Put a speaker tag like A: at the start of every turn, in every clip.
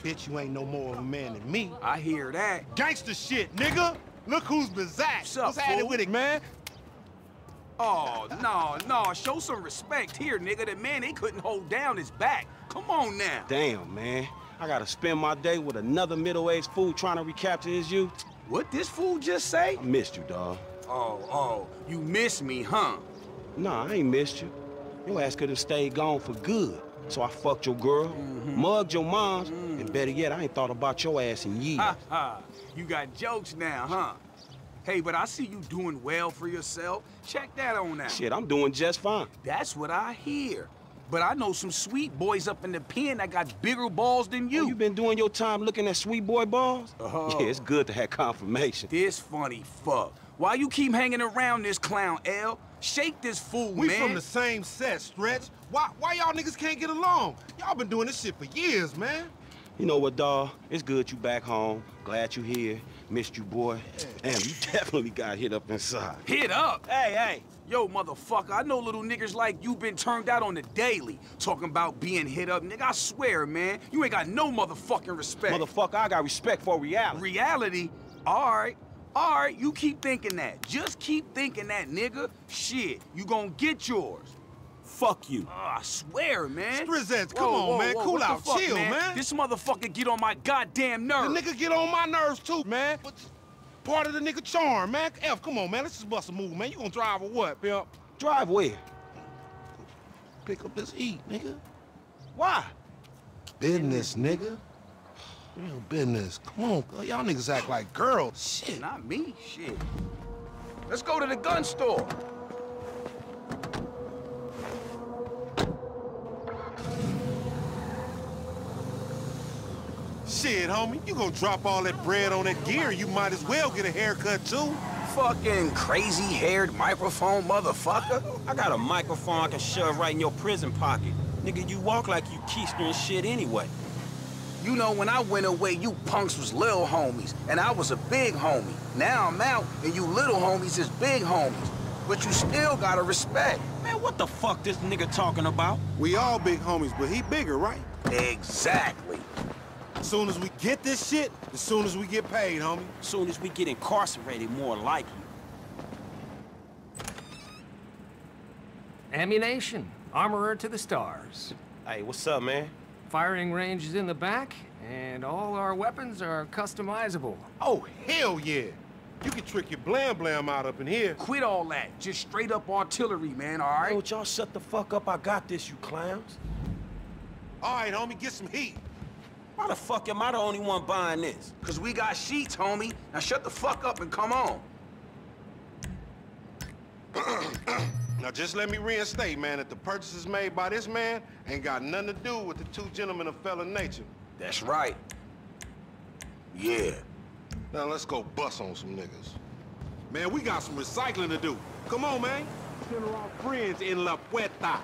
A: I bet you ain't no more of a man than me.
B: I hear that.
A: Gangster shit, nigga. Look who's bizarre.
B: What's up,
A: What's happening
B: fool?
A: with it, man?
B: Oh, no, no. Show some respect here, nigga. That man, they couldn't hold down his back. Come on now.
C: Damn, man. I gotta spend my day with another middle-aged fool trying to recapture his youth.
B: What this fool just say?
C: I missed you, dawg.
B: Oh, oh, you miss me, huh?
C: Nah, I ain't missed you. Your ass could have stayed gone for good. So I fucked your girl, mugged your moms, and better yet, I ain't thought about your ass in years.
B: Ha ha. You got jokes now, huh? Hey, but I see you doing well for yourself. Check that on out.
C: Shit, I'm doing just fine.
B: That's what I hear. But I know some sweet boys up in the pen that got bigger balls than
C: You,
B: you.
C: you been doing your time looking at sweet boy balls?
B: Uh-huh.
C: Yeah, it's good to have confirmation.
B: This funny fuck. Why you keep hanging around this clown, L? Shake this fool,
A: We
B: man.
A: We from the same set, Stretch. Why, why y'all niggas can't get along? Y'all been doing this shit for years, man.
C: You know what, dawg? It's good you back home. Glad you here. Missed you, boy. Damn, you definitely got hit up inside.
B: Hit up.
C: Hey, hey.
B: Yo, motherfucker, I know little niggas like you been turned out on the daily. Talking about being hit up, nigga. I swear, man, you ain't got no motherfucking respect.
C: Motherfucker, I got respect for reality.
B: Reality? Alright. Alright, you keep thinking that. Just keep thinking that, nigga. Shit, you gonna get yours.
C: Fuck you.
B: Oh, I swear, man.
A: Strizzets, come
B: Whoa,
A: on,
B: whoa,
A: man.
B: whoa,
A: Cool
B: what
A: out.
B: fuck,
A: Chill, man.
B: This motherfucker get on my goddamn nerves.
A: The nigga get on my nerves too, man. But part of the nigga charm, man. F, come on, man. Let's just bust a move, man. You gonna drive or what, pimp?
C: Drive where?
A: Pick up this heat, nigga.
C: Why?
A: Business, nigga. Real business. Come on, y'all niggas act like girls. Shit.
B: Not me, shit. Let's go to the gun store.
A: Shit, homie. You gonna drop all that bread on that gear, you might as well get a haircut too.
B: Fucking crazy-haired microphone motherfucker.
C: I got a microphone I can shove right in your prison pocket. Nigga, you walk like you keister and shit anyway.
B: You know, when I went away, you punks was little homies, and I was a big homie. Now I'm out, and you little homies is big homies. But you still gotta respect.
C: Man, what the fuck this nigga talking about?
A: We all big homies, but he bigger, right?
B: Exactly.
A: As soon as we get this shit, as soon as we get paid, homie.
C: As soon as we get incarcerated, more likely.
D: Ammu-Nation. Armorer to the stars.
C: Hey, what's up, man?
D: Firing range is in the back, and all our weapons are customizable.
A: Oh, hell yeah. You can trick your blam blam out up in here.
B: Quit all that. Just straight up artillery, man, all right?
C: Hey,
B: right?
C: would y'all shut the fuck up? I got this, you clowns.
A: All right, homie, get some heat.
C: Why the fuck am I the only one buying this?
B: Cause we got sheets, homie. Now shut the fuck up and come on.
A: Now just let me reinstate, man, that the purchases made by this man ain't got nothing to do with the two gentlemen of fella nature.
B: That's right. Yeah.
A: Now let's go bust on some niggas. Man, we got some recycling to do. Come on, man. Send our friends in La Puerta.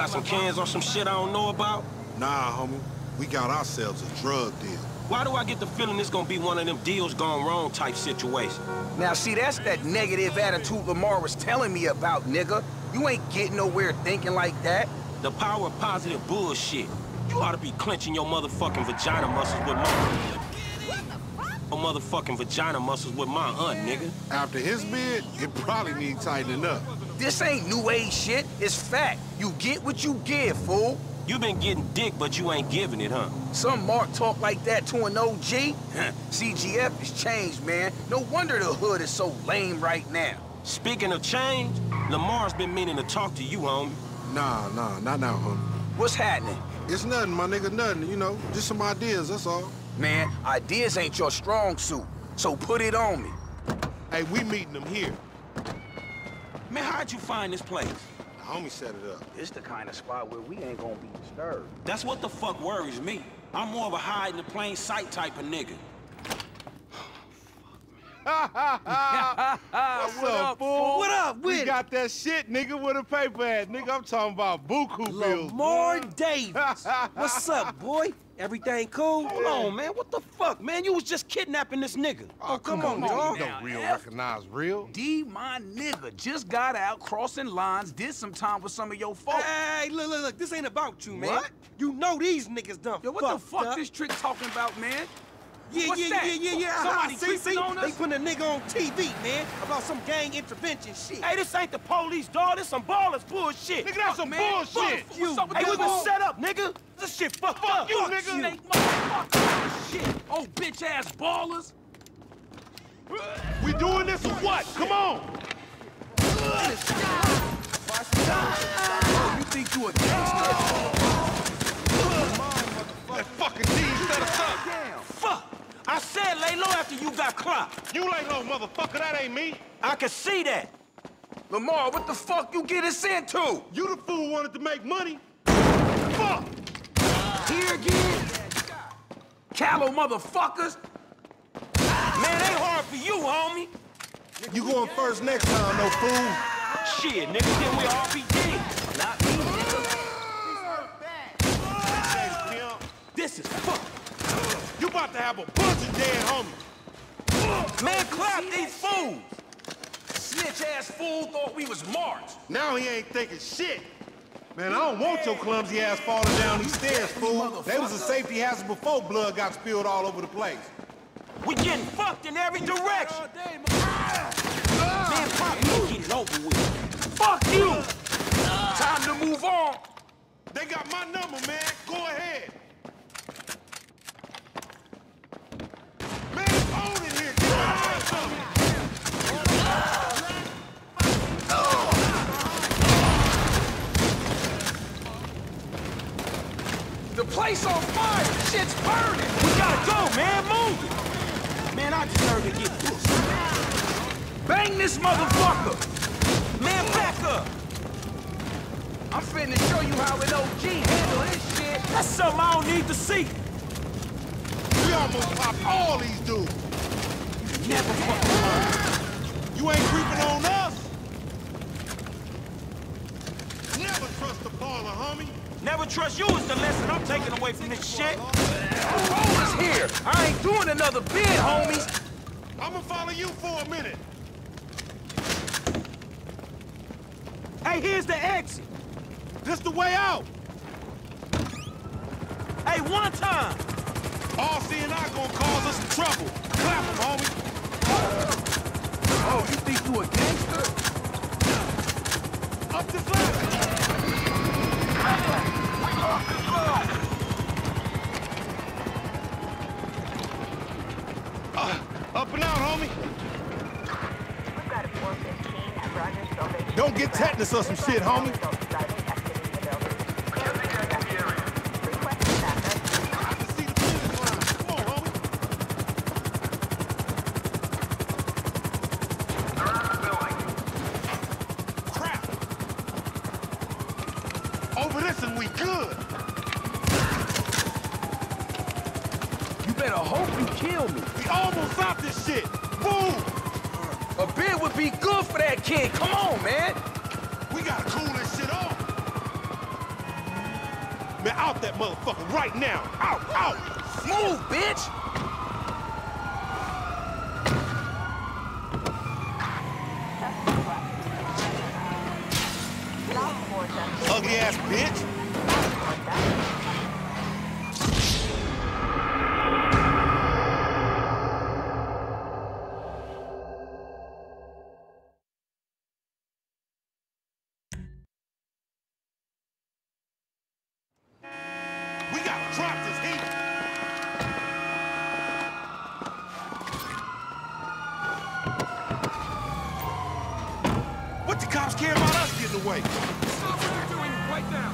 C: Got some cans on some shit I don't know about?
A: Nah, homie. We got ourselves a drug deal.
C: Why do I get the feeling this gonna be one of them deals gone wrong type situations?
B: Now, see, that's that negative attitude Lamar was telling me about, nigga. You ain't getting nowhere thinking like that.
C: The power of positive bullshit. You ought to be clenching your motherfucking vagina muscles with my... Your motherfucking vagina muscles with my aunt, nigga.
A: After his bid, it probably needs tightening up.
B: This ain't new age shit. It's fact. You get what you give, fool.
C: You been getting dick, but you ain't giving it, huh?
B: Some Mark talk like that to an OG? CGF has changed, man. No wonder the hood is so lame right now.
C: Speaking of change, Lamar's been meaning to talk to you, homie.
A: Nah, nah, not now, homie.
B: What's happening?
A: It's nothing, my nigga, nothing, you know. Just some ideas, that's all.
B: Man, ideas ain't your strong suit, so put it on me.
A: Hey, Hey, we meeting them here.
C: Man, how'd you find this place?
A: The homie set it up.
B: It's the kind of spot where we ain't gonna be disturbed.
C: That's what the fuck worries me. I'm more of a hide in the plain sight type of nigga. Oh, fuck me.
A: What's up, fool?
E: What up
A: We
E: with it?
A: got that shit, nigga, with a paper at. Nigga, I'm talking about buku bills.
E: Lamar
A: boy.
E: Davis. What's up, boy? Everything cool?
C: Hold on, man. What the fuck, man? You was just kidnapping this nigga.
A: Oh, oh come, on,
B: on
A: dog.
B: now,
A: Don't real recognize real.
B: D, my nigga, just got out crossing lines, did some time with some of your folks.
E: Hey, look, look, look. This ain't about you, man.
B: What?
E: You know these niggas done
B: Yo, what the
E: fucked
B: fuck
E: up.
B: this trick talking about, man?
E: Yeah,
B: What's
E: yeah,
B: that?
E: yeah, yeah, yeah.
B: Somebody
E: I see,
B: creeping
E: see?
B: on us?
E: They putting a nigga on TV, man, about some gang intervention shit.
C: Hey, this ain't the police, dog. This some Ballas bullshit.
A: Nigga, that's some
B: man.
A: bullshit.
B: Fuck you.
E: What's up with
C: Hey, we
E: this
C: been set up, nigga. This shit fucked up.
A: you,
C: Fuck
A: nigga.
B: Snake motherfucker. Shit. Oh, bitch ass Ballas.
A: We doing this or what? Come on.
B: Oh, you think you a gangster?
A: That fucking team set us up.
B: Damn.
C: Fuck. I said lay low after you got clocked.
A: You lay low, motherfucker. That ain't me.
C: I can see that.
B: Lamar, what the fuck you get us into?
A: You the fool wanted to make money. Fuck.
B: Here again? Callow motherfuckers.
C: Man, ain't hard for you, homie.
A: You going first next time, no fool.
C: Shit, nigga, then we all be dead.
B: Not me, nigga.
C: This is fuck.
A: You about to have a bunch of dead homies.
C: Man, clap these fools.
B: Snitch ass fool thought we was marks.
A: Now he ain't thinking shit. Man, I don't want your clumsy ass falling down these stairs, fool. They was a safety hazard before blood got spilled all over the place.
C: We getting fucked in every direction. Ah. Man, pop, you get it over with.
B: Fuck you! Time to move on.
A: They got my number, man. Go ahead. Man, it's on in here. Get my something.
B: The place on fire. Shit's burning.
C: We gotta go, man. Move it. Man, I deserve to get pushed.
B: Bang this motherfucker.
C: Man, back up.
B: I'm finna show you how an OG handle this shit.
C: That's something I don't need to see.
A: We almost popped all these dudes.
C: Never fucking learn.
A: You ain't creeping on us. Never trust the Balla, homie.
C: Never trust you is the lesson I'm taking away from this shit.
B: Roll is here. I ain't doing another bid, homies.
A: I'ma follow you for a minute.
C: Hey, here's the exit.
A: This the way out.
C: Hey, one time.
A: RC and I gonna cause us some trouble. Clap 'em, homie.
B: Oh, you think you a gangster?
A: Up this ladder. Uh, up and out, homie.
F: We've got a 415 at Rogers Salvation.
A: Don't get tetanus or some shit, homie. Good.
B: You better hope you kill me.
A: We almost out this shit. Move.
B: A bid would be good for that kid. Come on, man.
A: We gotta cool this shit off. Man, out that motherfucker right now. Out, out.
B: Move, bitch.
A: Ugly ass bitch. Cops care about us getting away?
D: Stop what you're doing right now.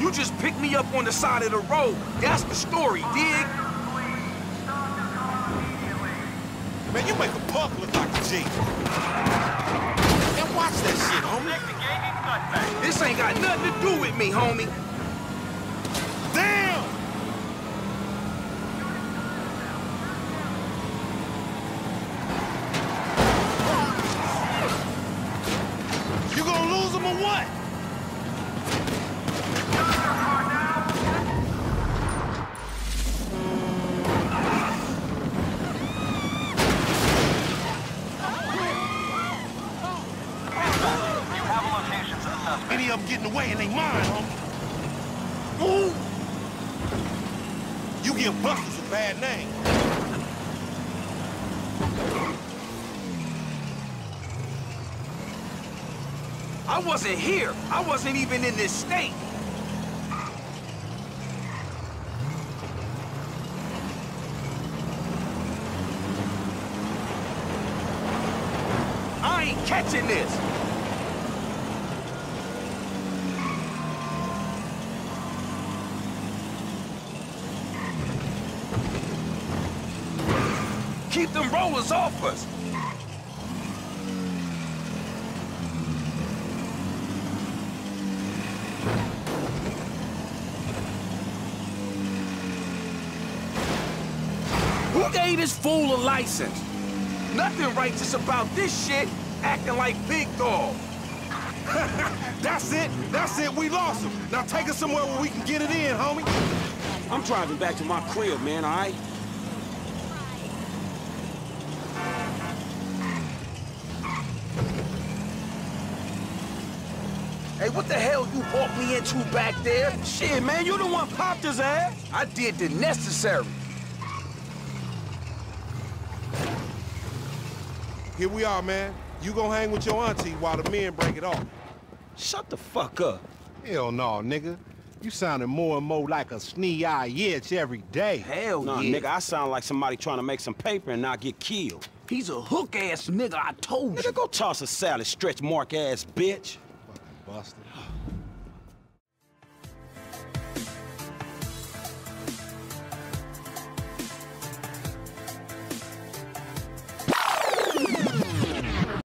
A: You
B: just picked me up on the side of the road. That's the story, dig?
A: Man, you make a punk look like a G. And watch that shit, homie.
B: This ain't got nothing to do with me, homie.
A: Damn! You gonna lose him or what? Of them getting away and they mine, homie. Ooh! You give Busters a bad name.
B: I wasn't here. I wasn't even in this state. I ain't catching this. Keep them rollers off us. Who gave this fool a license? Nothing righteous about this shit, acting like big dog.
A: That's it. That's it. We lost him. Now take us somewhere where we can get it in, homie.
C: I'm driving back to my crib, man, all right?
B: Hey, what the hell you walked me into back there?
C: Shit, man, you the one popped his ass.
B: I did the necessary.
A: Here we are, man. You gonna hang with your auntie while the men break it off.
C: Shut the fuck up.
A: Hell no, nigga. You sounding more and more like a snee-eye itch every day.
B: Hell
C: Nah,
B: yeah.
C: nigga, I sound like somebody trying to make some paper and not get killed.
B: He's a hook-ass nigga, I told you.
C: Nigga, go toss a salad, stretch mark ass bitch.
A: Buster.